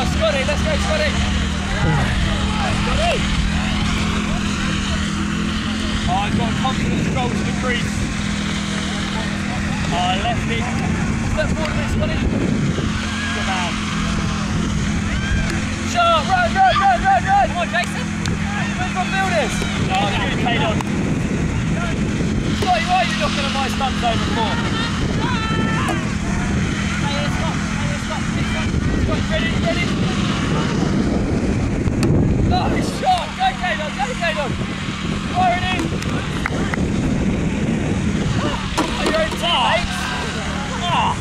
Scotty, let's go, Scotty. Oh, I've got confidence roll to the crease. Oh, left it. Step forward a bit, Scotty. Good man. Sharp, run, run, run, run, run. Come on, Jason. Move on, builders. Oh, good, Taylor. Scotty, why are you knocking on my stunt zone before? Ready, ready. Nice shot. Go, Caleb. Go, Caleb. Firing in. Are your own teammates? Ah.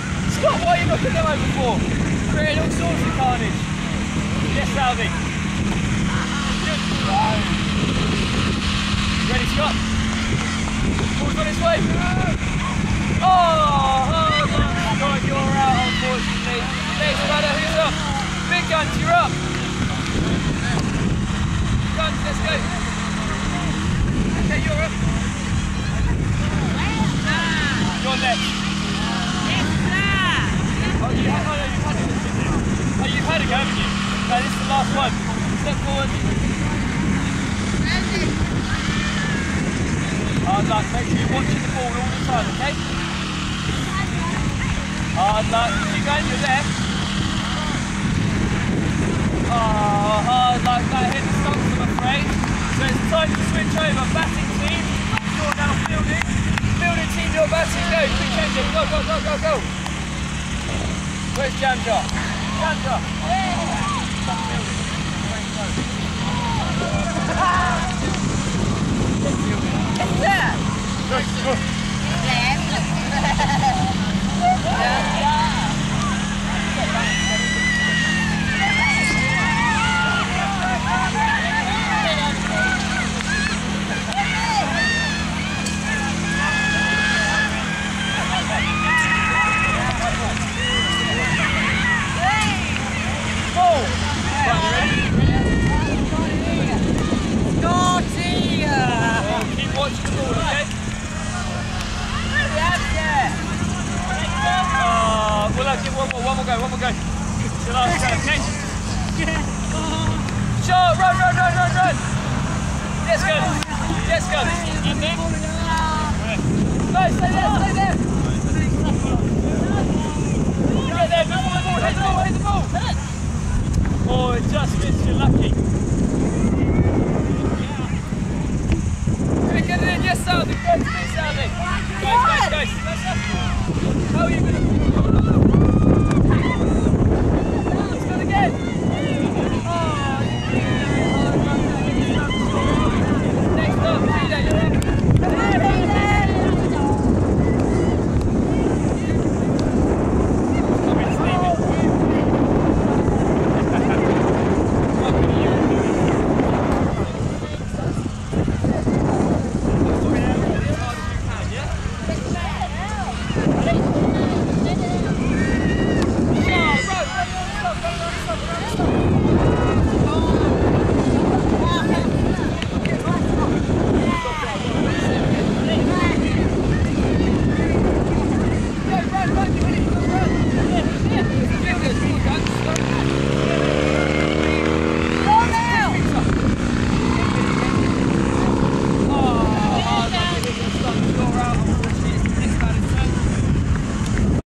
You knocking them over for? Creating all sorts of carnage. Yes, Salvi. Good. Ready, Scott? Ball's on its way. Oh, oh, Scott, you're out, unfortunately. Next runner, who's up? Big Guns, you're up. Guns, let's go. Okay, you're up. You're next. Oh, you had, oh, no, you've had it. Oh, you've had a go, haven't you? No, this is the last one. Step forward. Hard luck. Make sure you're watching the ball all the time, okay? Hard luck. Keep going, you're there. Oh, ah, hard luck. That hit the stumps, I'm afraid. So it's time to switch over. Batting team, you're now fielding. Fielding team, you're batting. Go, quick change it. Go, go, go, go, go. Where's Jamja? Jamja. Ball. go. Okay? Sure, run, run, run, run, run. Yes, go. Yes, go. Go, stay there, stay there. Get the ball, hit the ball, hit the ball. Oh, it just missed, you're lucky. Get it in, yes, Saldi, go, yes, Saldi. Guys, guys, guys.